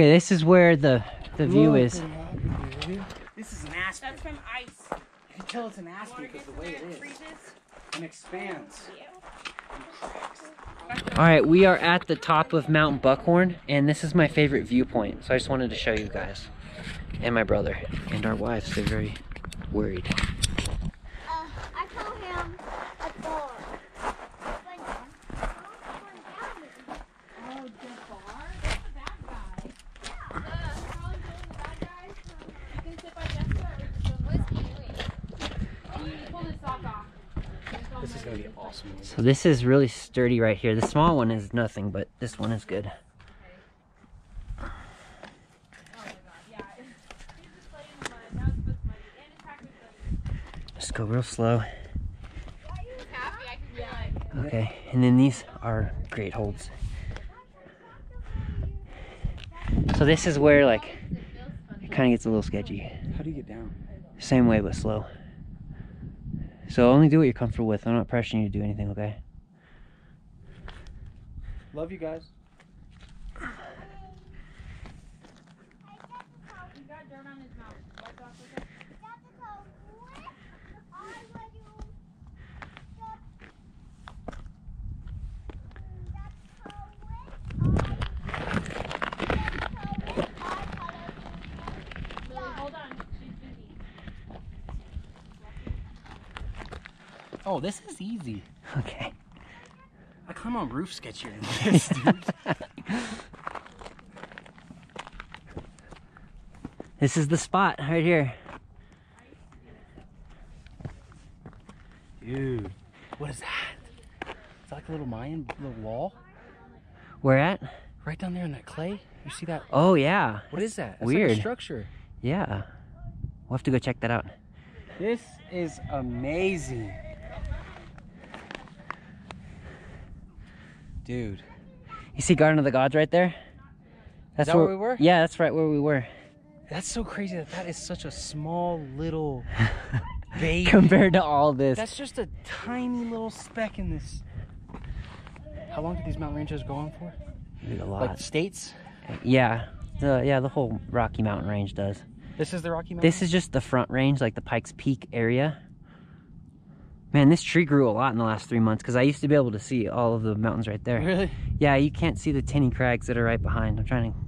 Okay, this is where the the view Look is. what happened, dude. This is an aspen. That's from ice. You can tell it's an aspen because the way it is freezes. and expands. All right, we are at the top of Mount Buckhorn, and this is my favorite viewpoint. So I just wanted to show you guys, and my brother, and our wives. They're very worried. This is gonna be awesome. So this is really sturdy right here. The small one is nothing, but this one is good. My god, yeah. He's just playing in the mud. Now his foot's muddy. And his tractor's muddy. Just go real slow. He's happy. I can feel it. Okay, and then these are great holds. So this is where like it kind of gets a little sketchy. How do you get down? Same way but slow. So only do what you're comfortable with. I'm not pressuring you to do anything, okay? Love you guys. He's got dirt on his mouth. Wipe off with it. Lily, hold on. She's busy. Oh, this is easy. Okay. I climb on roof sketchier than this, dude. This is the spot right here. dude, what is that? It's like a little Mayan little wall Where at? right down there in that clay. You see that? Oh yeah. What is that? That's Weird. Like a structure. Yeah. We'll have to go check that out. This is amazing. Dude. You see Garden of the Gods right there? That's that where we were? Yeah, that's right where we were. That's so crazy that that is such a small little baby. Compared to all this. That's just a tiny little speck in this. How long did these mountain ranges go on for? a lot. Like states? yeah. The yeah, the whole Rocky Mountain range does. This is the Rocky Mountain. This is just the front range, like the Pikes Peak area. Man, this tree grew a lot in the last three months because I used to be able to see all of the mountains right there. really. Yeah, you can't see the Tenney Crags that are right behind. I'm trying to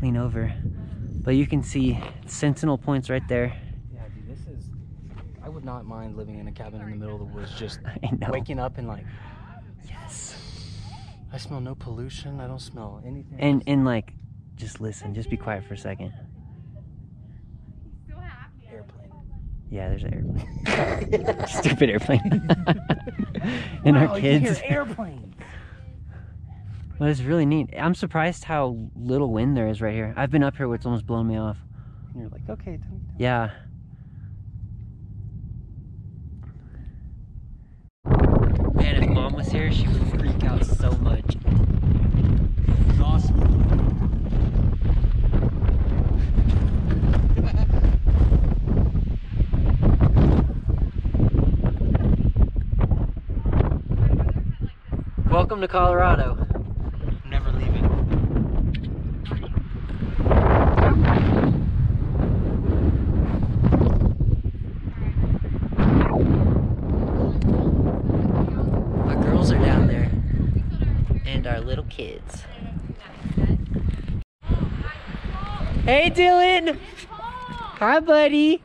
lean over. But you can see sentinel points right there. Yeah, dude, this is. I would not mind living in a cabin in the middle of the woods, just waking up and like, Yes. I smell no pollution. I don't smell anything. And and like just listen, just be quiet for a second. So happy. airplane. Yeah, there's an airplane. Stupid airplane. and Wow, our kids. hear airplanes. Well, it's really neat. I'm surprised how little wind there is right here. I've been up here where it's almost blown me off. And you're like, okay, tell me. Yeah. Man, if mom was here, she would freak out so much. Welcome to Colorado. Never leaving. Our girls are down there. And our little kids. Hey, Dylan! Hi, buddy!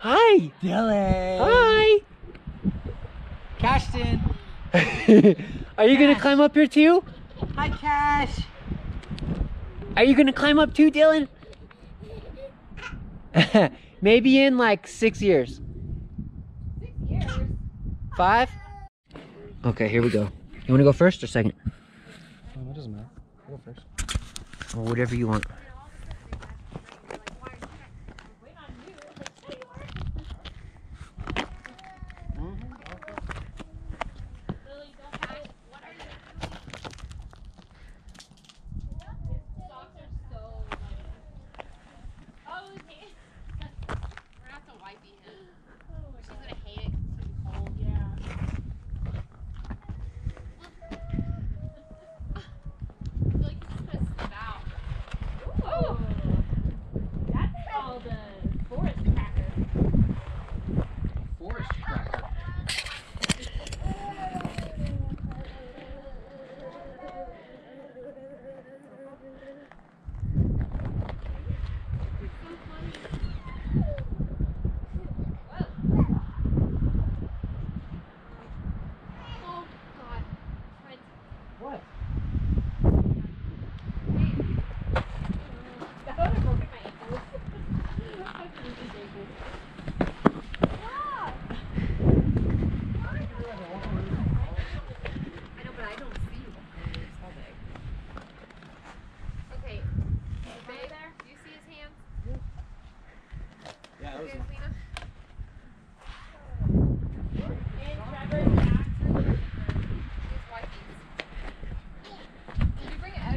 Hi! Dylan. Hi! Cashton. Are you gonna climb up here too? Hi, Cash. Are you gonna climb up too, Dylan? Maybe in like six years. Six years. Five? Okay, here we go. You wanna go first or second? Oh, it doesn't matter. I'll go first. Or whatever you want. Wait on you. Lily, don't touch. What are you His socks are so muddy. Oh, his hand. We're gonna have to wipe him. She's gonna hate it 'cause it's gonna be cold. Yeah. I feel like he's just gonna slip out.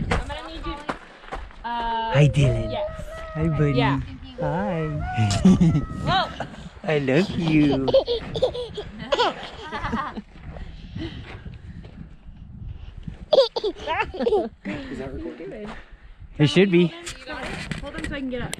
I'm gonna need you. Uh, Hi, Dylan. yes. Hi, buddy. Yeah. Hi. Whoa. I love you. Is that recording? It should be. Hold him so I can get up.